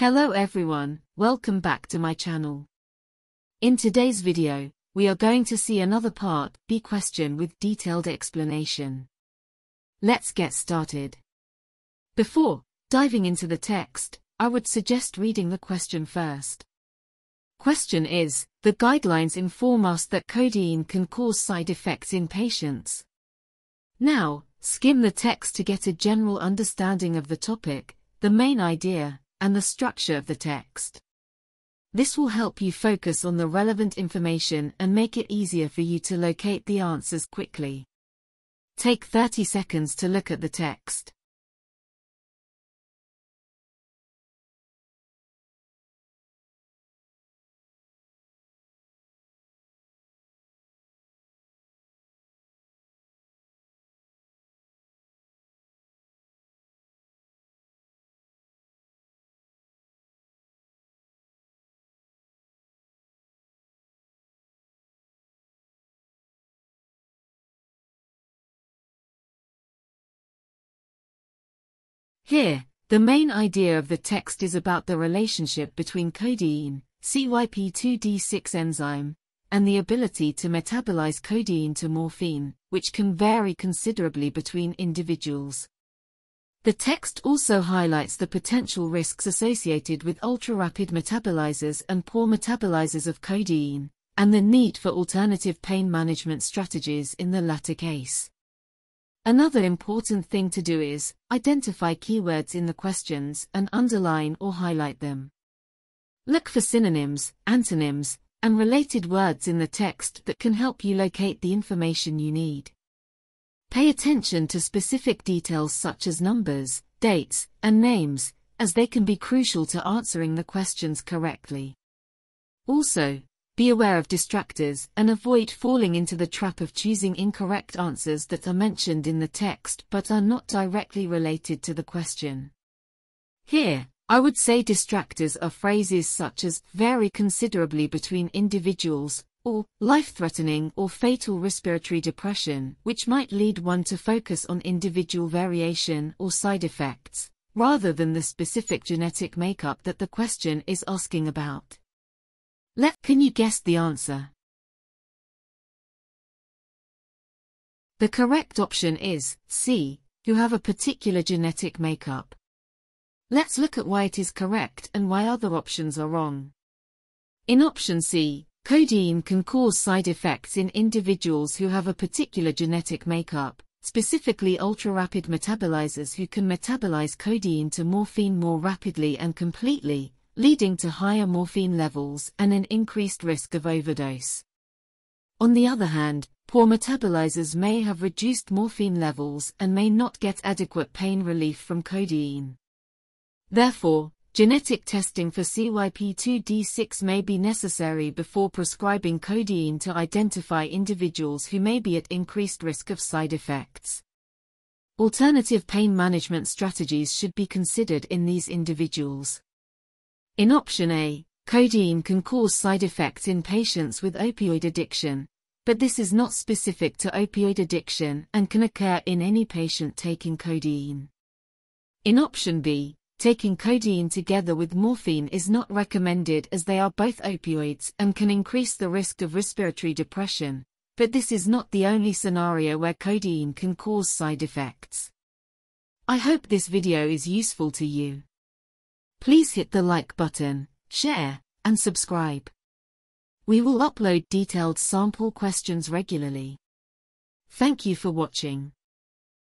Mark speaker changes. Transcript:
Speaker 1: Hello everyone, welcome back to my channel. In today's video, we are going to see another part B question with detailed explanation. Let's get started. Before diving into the text, I would suggest reading the question first. Question is, the guidelines inform us that codeine can cause side effects in patients. Now, skim the text to get a general understanding of the topic, the main idea, and the structure of the text. This will help you focus on the relevant information and make it easier for you to locate the answers quickly. Take 30 seconds to look at the text. Here, the main idea of the text is about the relationship between codeine, CYP2D6 enzyme, and the ability to metabolize codeine to morphine, which can vary considerably between individuals. The text also highlights the potential risks associated with ultra-rapid metabolizers and poor metabolizers of codeine, and the need for alternative pain management strategies in the latter case. Another important thing to do is identify keywords in the questions and underline or highlight them. Look for synonyms, antonyms, and related words in the text that can help you locate the information you need. Pay attention to specific details such as numbers, dates, and names, as they can be crucial to answering the questions correctly. Also, be aware of distractors and avoid falling into the trap of choosing incorrect answers that are mentioned in the text but are not directly related to the question. Here, I would say distractors are phrases such as vary considerably between individuals, or life-threatening or fatal respiratory depression, which might lead one to focus on individual variation or side effects, rather than the specific genetic makeup that the question is asking about. Let can you guess the answer? The correct option is C, who have a particular genetic makeup. Let's look at why it is correct and why other options are wrong. In option C, codeine can cause side effects in individuals who have a particular genetic makeup, specifically ultra-rapid metabolizers who can metabolize codeine to morphine more rapidly and completely, leading to higher morphine levels and an increased risk of overdose. On the other hand, poor metabolizers may have reduced morphine levels and may not get adequate pain relief from codeine. Therefore, genetic testing for CYP2D6 may be necessary before prescribing codeine to identify individuals who may be at increased risk of side effects. Alternative pain management strategies should be considered in these individuals. In option A, codeine can cause side effects in patients with opioid addiction, but this is not specific to opioid addiction and can occur in any patient taking codeine. In option B, taking codeine together with morphine is not recommended as they are both opioids and can increase the risk of respiratory depression, but this is not the only scenario where codeine can cause side effects. I hope this video is useful to you. Please hit the like button, share, and subscribe. We will upload detailed sample questions regularly. Thank you for watching.